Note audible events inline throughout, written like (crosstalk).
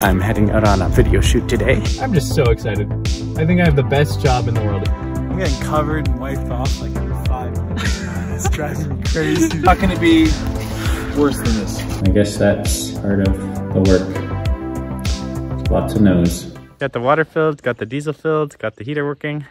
I'm heading out on a video shoot today. I'm just so excited. I think I have the best job in the world. I'm getting covered and wiped off like every five minutes. (laughs) it's driving me crazy. How can it be worse than this? I guess that's part of the work. Lots of no's. Got the water filled, got the diesel filled, got the heater working.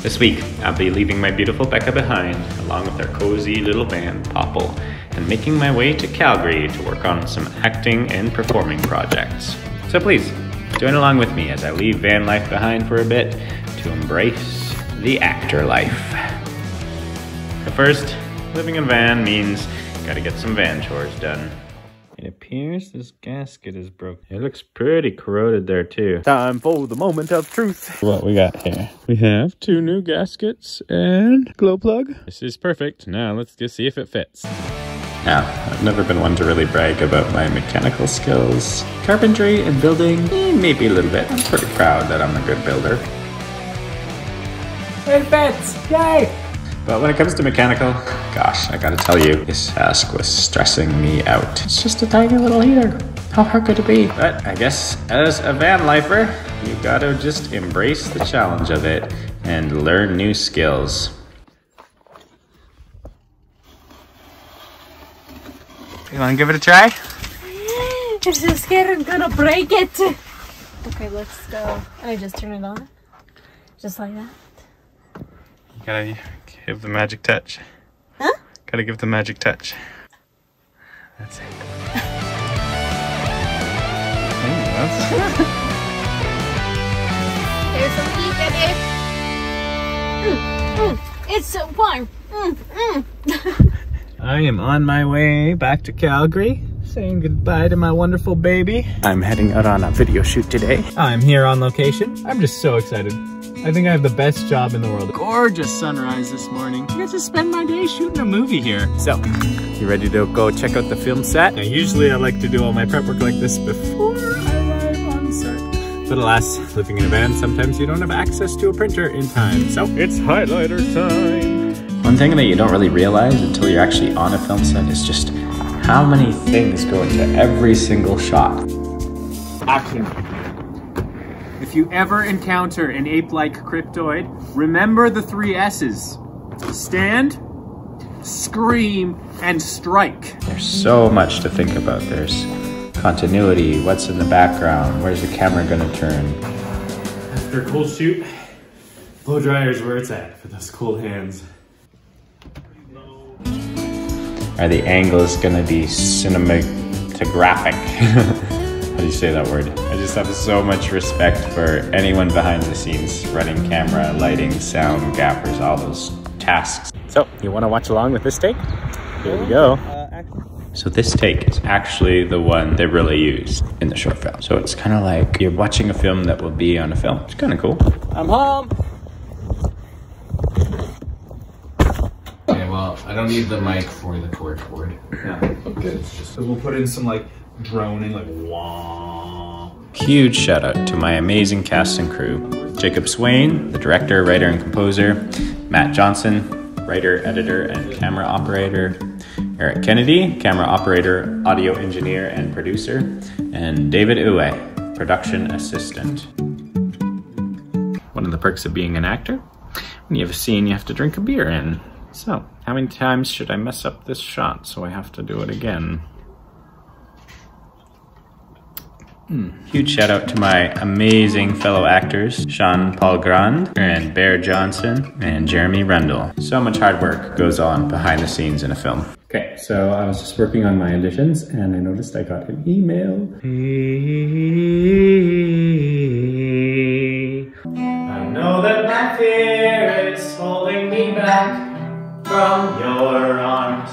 This week, I'll be leaving my beautiful Bekah behind, along with our cozy little van, Popple, and making my way to Calgary to work on some acting and performing projects. So please, join along with me as I leave van life behind for a bit to embrace the actor life. But first, living in a van means gotta get some van chores done. It appears this gasket is broken. It looks pretty corroded there too. Time for the moment of truth. What we got here? We have two new gaskets and glow plug. This is perfect. Now let's just see if it fits. Now, I've never been one to really brag about my mechanical skills. Carpentry and building, eh, maybe a little bit. I'm pretty proud that I'm a good builder. It fits! Yay! But when it comes to mechanical, gosh, I gotta tell you, this task was stressing me out. It's just a tiny little heater. How hard could it be? But I guess as a van lifer, you gotta just embrace the challenge of it and learn new skills. You wanna give it a try? I'm so scared I'm gonna break it. Okay, let's go. And I just turn it on. Just like that. You gotta give the magic touch. Huh? Gotta give the magic touch. That's it. Hey, that's- (laughs) There's some heat in it. Mm, mm, it's so warm. Mm, mm. (laughs) I am on my way back to Calgary, saying goodbye to my wonderful baby. I'm heading out on a video shoot today. I'm here on location. I'm just so excited. I think I have the best job in the world. Gorgeous sunrise this morning. I get to spend my day shooting a movie here. So, you ready to go check out the film set? Now, usually I like to do all my prep work like this before I arrive on set. But alas, living in a van, sometimes you don't have access to a printer in time. So, it's highlighter time. One thing that you don't really realize until you're actually on a film set is just how many things go into every single shot. Action. If you ever encounter an ape-like cryptoid, remember the three S's. Stand, scream, and strike. There's so much to think about. There's continuity, what's in the background, where's the camera gonna turn. After a cold shoot, blow dryer is where it's at for those cold hands. Are the is gonna be cinematographic? (laughs) How do you say that word? I just have so much respect for anyone behind the scenes running camera, lighting, sound, gaffers, all those tasks. So, you want to watch along with this take? Here we go. Uh, so this take is actually the one they really use in the short film. So it's kind of like you're watching a film that will be on a film. It's kind of cool. I'm home. Okay, well, I don't need the mic for the torch board. Yeah, okay. So we'll put in some like droning, like wah. Huge shout out to my amazing cast and crew. Jacob Swain, the director, writer, and composer. Matt Johnson, writer, editor, and camera operator. Eric Kennedy, camera operator, audio engineer, and producer. And David Uwe, production assistant. One of the perks of being an actor, when you have a scene you have to drink a beer in. So, how many times should I mess up this shot so I have to do it again? Hmm. Huge shout out to my amazing fellow actors, Sean Paul Grand and Bear Johnson and Jeremy Rendell. So much hard work goes on behind the scenes in a film. Okay, so I was just working on my auditions and I noticed I got an email. I know that my fear from your arms.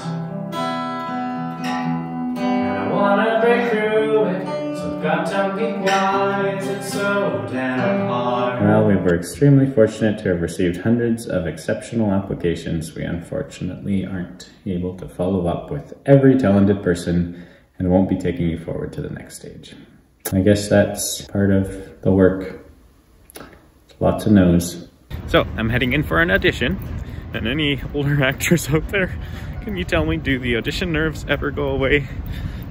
And I wanna break through it, so got to be wise, it's so damn hard. Well, we were extremely fortunate to have received hundreds of exceptional applications. We unfortunately aren't able to follow up with every talented person and won't be taking you forward to the next stage. I guess that's part of the work. Lots of no's. So, I'm heading in for an audition. And any older (laughs) actors out there, can you tell me, do the audition nerves ever go away?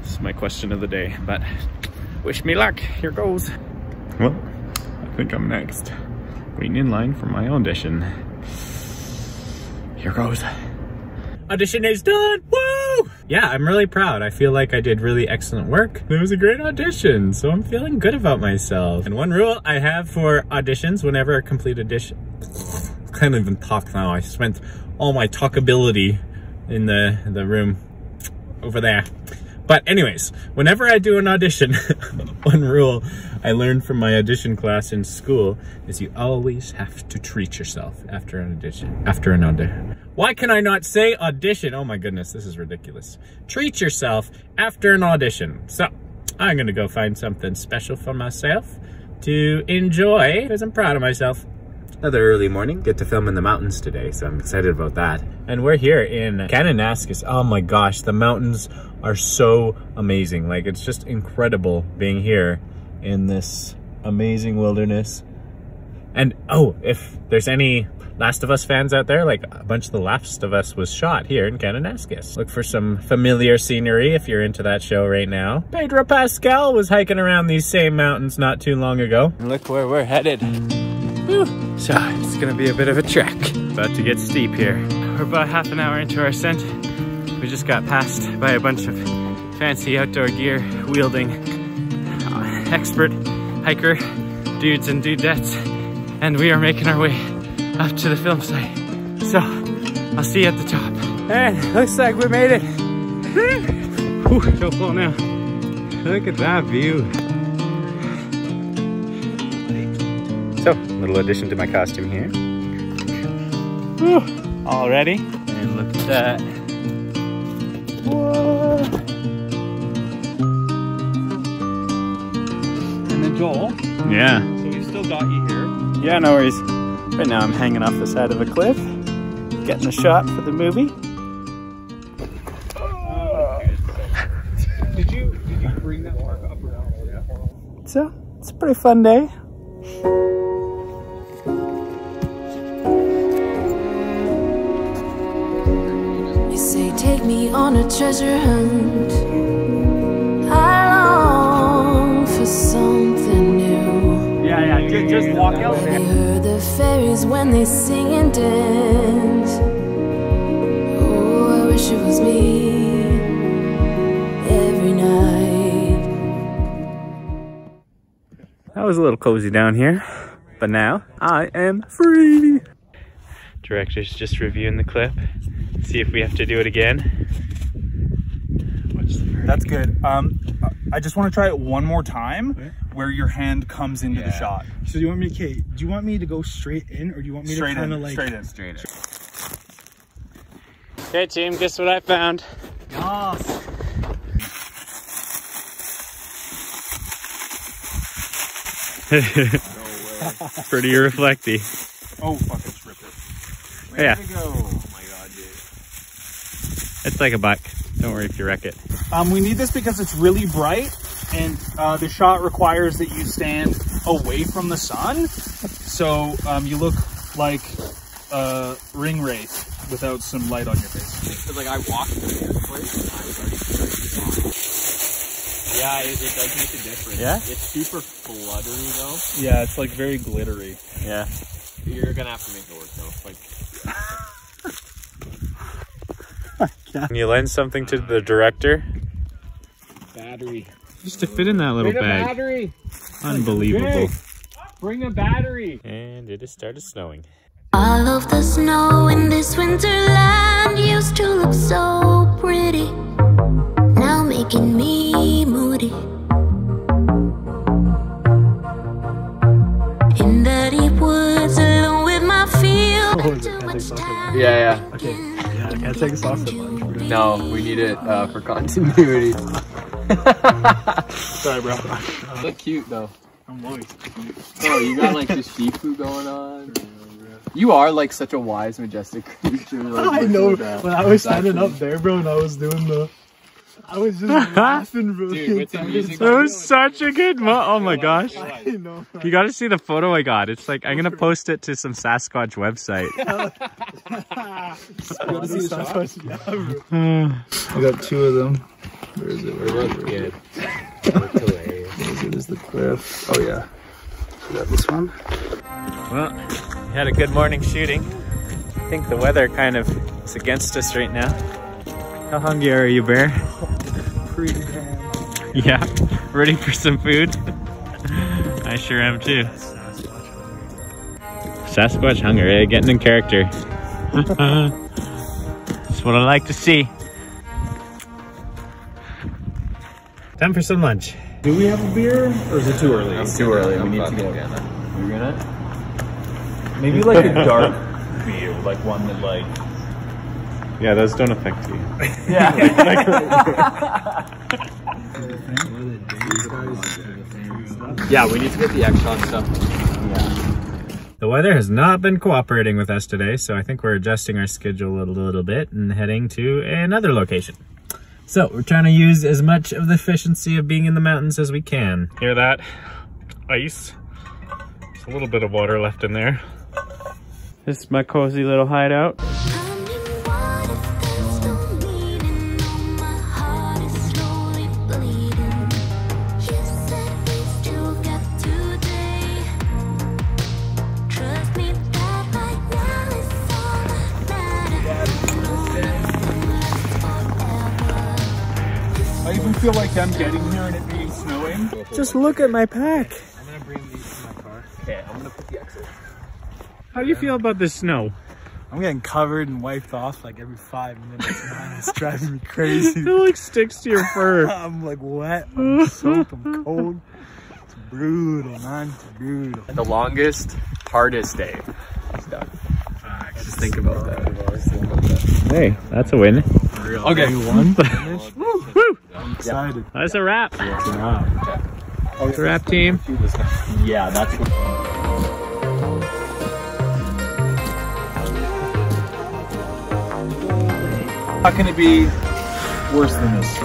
This is my question of the day. But Wish me luck. Here goes. Well, I think I'm next. Waiting in line for my audition. Here goes. Audition is done. Woo! Yeah, I'm really proud. I feel like I did really excellent work. It was a great audition, so I'm feeling good about myself. And one rule I have for auditions, whenever I complete a audition, I can't even talk now. I spent all my talkability in the the room over there. But anyways, whenever I do an audition, (laughs) one rule I learned from my audition class in school is you always have to treat yourself after an audition. After an audition. Why can I not say audition? Oh my goodness, this is ridiculous. Treat yourself after an audition. So, I'm gonna go find something special for myself to enjoy because I'm proud of myself. Another early morning, get to film in the mountains today, so I'm excited about that. And we're here in Kananaskis. Oh my gosh, the mountains are so amazing. Like, it's just incredible being here in this amazing wilderness. And oh, if there's any Last of Us fans out there, like a bunch of the Last of Us was shot here in Kananaskis. Look for some familiar scenery if you're into that show right now. Pedro Pascal was hiking around these same mountains not too long ago. And look where we're headed. Whew. So it's gonna be a bit of a trek. About to get steep here. We're about half an hour into our ascent. We just got passed by a bunch of fancy outdoor gear wielding uh, expert hiker dudes and dudettes. And we are making our way up to the film site. So I'll see you at the top. And looks like we made it. Whew, so cool now. Look at that view. So, little addition to my costume here. Whew, all ready. And look at that. Whoa. And then Joel, Yeah. so we've still got you here. Yeah, no worries. Right now I'm hanging off the side of a cliff, getting a shot for the movie. Did you did you bring that mark up or down? So, it's a pretty fun day. A treasure hunt. I long for something new. Yeah, yeah, just, just walk out I heard the fairies when they sing and dance. Oh, I wish it was me every night. That was a little cozy down here, but now I am free. Director's just reviewing the clip. See if we have to do it again. What's the verdict? That's good. Um, I just want to try it one more time, where your hand comes into the shot. So you want me, Kate? Do you want me to go straight in, or do you want me Straight to kind of like straight in, straight in. Okay, team, guess what I found? Off. No way. Pretty reflecty. Oh fuck! It's ripped it. Yeah, go! Oh my god, dude. it's like a buck. Don't worry if you wreck it. Um, we need this because it's really bright, and uh, the shot requires that you stand away from the sun, so um, you look like a ring wraith without some light on your face. Because like I walked through this place and I was already Yeah, it, it does make a difference. Yeah? It's super fluttery though. Yeah, it's like very glittery. Yeah. You're gonna have to make it work though. Like Can you lend something to the director? battery. Just to fit in that little bag. battery. Unbelievable. Bring a battery. And it has started snowing. All of the snow in this winterland used to look so pretty. Now making me moody. In the deep woods, alone with my feel. Oh, Too much time. Yeah, yeah. Okay, yeah, I can't take us off so much. We're gonna- No, we need it uh, for continuity. (laughs) Sorry, bro. Look cute though. I'm moist. Oh, you got like the Shifu going on. You are like such a wise, majestic creature. Like, (laughs) I know. When I was standing up there, bro, and I was doing the, I was just (laughs) laughing, bro. Dude, with the music- That was such a good mo- Oh my gosh. (laughs) I know. You gotta see the photo I got. It's like, I'm gonna (laughs) post it to some Sasquatch website. You gotta see the Sasquatch. Yeah, bro. (sighs) I got two of them. Where is it? Where is it? Where is it? There's the cliff. Oh yeah. So got this one. Well, we had a good morning shooting. I think the weather kind of is against us right now. How hungry are you, Bear? Pretty damn. Yeah, ready for some food? I sure am too. Sasquatch hunger, eh? Getting in character. (laughs) That's what I like to see. Time for some lunch. Do we have a beer, or is it too early? It's too early. We need to go. You're gonna? Maybe like a (laughs) dark beer, like one that like. Yeah, those don't affect you. Yeah, (laughs) (laughs) Yeah, we need to get the Exxon stuff. The weather has not been cooperating with us today, so I think we're adjusting our schedule a little bit and heading to another location. So we're trying to use as much of the efficiency of being in the mountains as we can. Hear that? Ice. There's a little bit of water left in there. This is my cozy little hideout. Like I'm getting here and it being snowing. Just look at my pack. Okay, I'm gonna bring these to my car. Okay, I'm gonna put the Exxon. How do you feel about the snow? I'm getting covered and wiped off like every five minutes, man. (laughs) It's driving me crazy. It like sticks to your fur. (laughs) I'm like wet, I'm (laughs) soaked, I'm cold. It's brutal, man. It's brutal. The longest, hardest day. It's done. Just think about that. Hey, that's a win. Okay. One. (laughs) Woo! woo. I'm excited. That's a wrap. Oh, yeah. It's a wrap team. Yeah, that's what. How can it be worse than this? (laughs)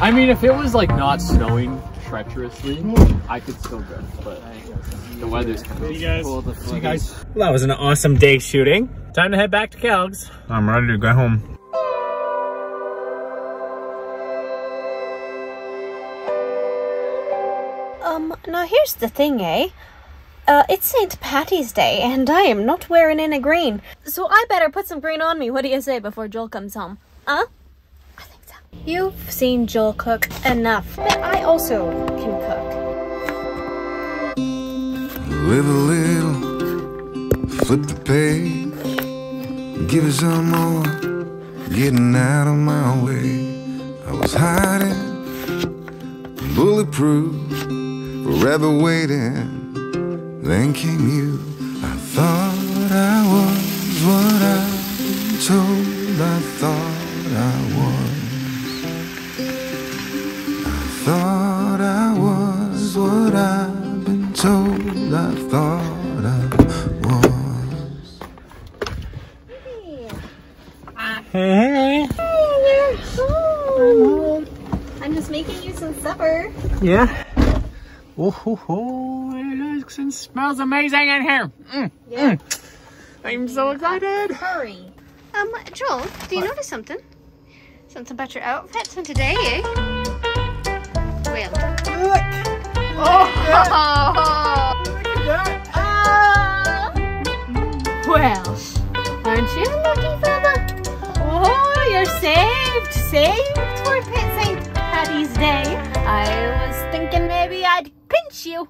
I mean, if it was like not snowing treacherously, I could still go. But the weather's kind of See you guys. cold. See you guys. Well, that was an awesome day shooting. Time to head back to Kelgs. I'm ready to go home. Um, now here's the thing, eh? Uh, it's St. Patty's Day, and I am not wearing any green. So I better put some green on me. What do you say before Joel comes home? Huh? I think so. You've seen Joel cook enough but I also can cook. Live a little, flip the page, give it some more, getting out of my way. I was hiding, bulletproof, forever waiting. Then came you. I thought I was what I told I thought I was. I thought I was what I've been told I thought Hey, we're home. I'm just making you some supper. Yeah. Oh, ho, ho. It looks and smells amazing in here. Mm, Yeah. I'm so excited. Hurry. Um, Joel, do you notice something? Something about your outfit from today, eh? Well. Look. Oh! (laughs) Look at that. Oh. Well, aren't you lucky saved, saved for St. Patty's Day. I was thinking maybe I'd pinch you.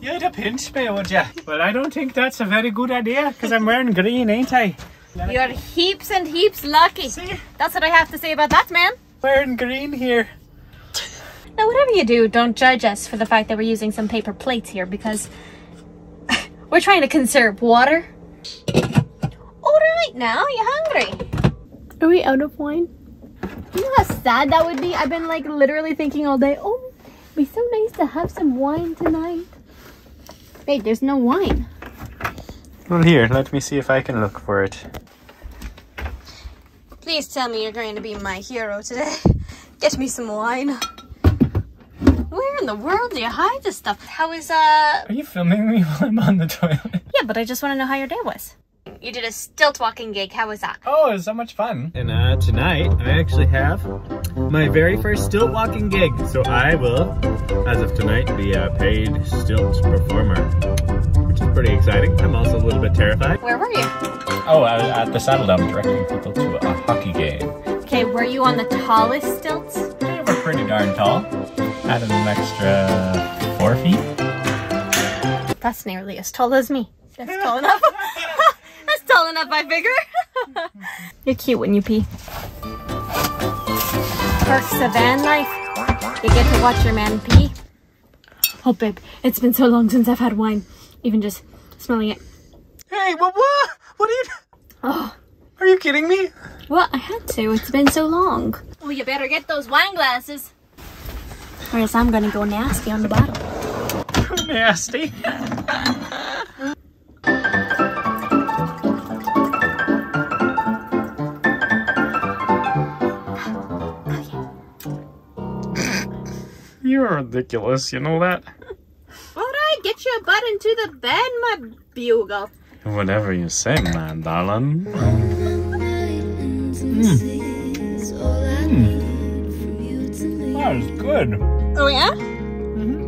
You'd a pinch me, would ya? Well, I don't think that's a very good idea, because I'm wearing green, ain't I? (laughs) You're heaps and heaps lucky. See? That's what I have to say about that, man. Wearing green here. Now, whatever you do, don't judge us for the fact that we're using some paper plates here because (laughs) we're trying to conserve water. All right, now you're hungry? Are we out of wine? You know how sad that would be? I've been like literally thinking all day. Oh, it'd be so nice to have some wine tonight. Wait, there's no wine. Well, here, let me see if I can look for it. Please tell me you're going to be my hero today. (laughs) Get me some wine. Where in the world do you hide this stuff? How is uh? Are you filming me (laughs) while I'm on the toilet? Yeah, but I just want to know how your day was. You did a stilt walking gig. How was that? Oh, it was so much fun. And uh, tonight, I actually have my very first stilt walking gig. So I will, as of tonight, be a paid stilt performer, which is pretty exciting. I'm also a little bit terrified. Where were you? Oh, I was at the Saddledome directing people to a hockey game. Okay, were you on the tallest stilts? They were pretty darn tall. Added an extra four feet. That's nearly as tall as me. That's tall enough. (laughs) That's tall enough, I figure. (laughs) You're cute when you pee. Perks of van life. You get to watch your man pee. Oh, babe, it's been so long since I've had wine. Even just smelling it. Hey, what? What? What are you? Oh, Are you kidding me? well, I had to. It's been so long. Well, you better get those wine glasses. Or else I'm gonna go nasty on the bottle. (laughs) Nasty. You're ridiculous, you know that? (laughs) All right, get your butt into the bed, my bugle. Whatever you say, my darling. Hmm. Hmm. That was good. Oh yeah? Really,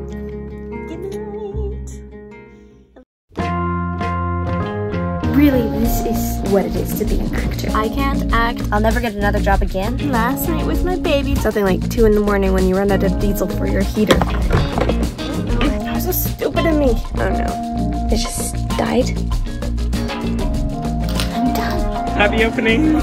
this is what it is to be an actor. I can't act. I'll never get another job again. Last night with my baby, something like 2 in the morning when you run out of diesel for your heater. That was so stupid of me. Oh don't. It just died. I'm done. Happy opening.